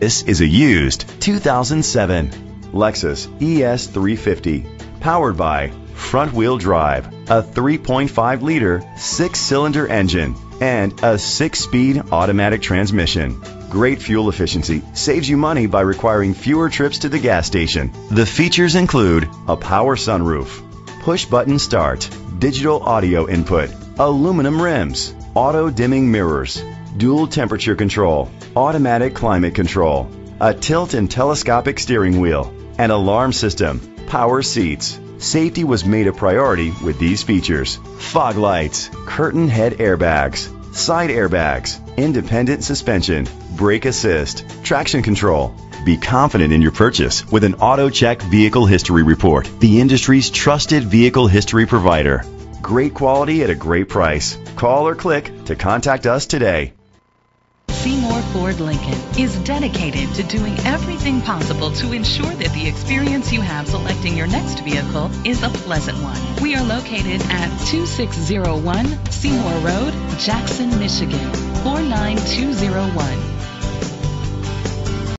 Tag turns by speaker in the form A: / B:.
A: This is a used 2007 Lexus ES350, powered by front wheel drive, a 3.5 liter six cylinder engine, and a six speed automatic transmission. Great fuel efficiency saves you money by requiring fewer trips to the gas station. The features include a power sunroof, push button start, digital audio input, aluminum rims, auto dimming mirrors, dual temperature control, automatic climate control, a tilt and telescopic steering wheel, an alarm system, power seats. Safety was made a priority with these features. Fog lights, curtain head airbags, side airbags, independent suspension, brake assist, traction control. Be confident in your purchase with an AutoCheck Vehicle History Report, the industry's trusted vehicle history provider. Great quality at a great price. Call or click to contact us today.
B: Seymour Ford Lincoln is dedicated to doing everything possible to ensure that the experience you have selecting your next vehicle is a pleasant one. We are located at 2601 Seymour Road, Jackson, Michigan 49201.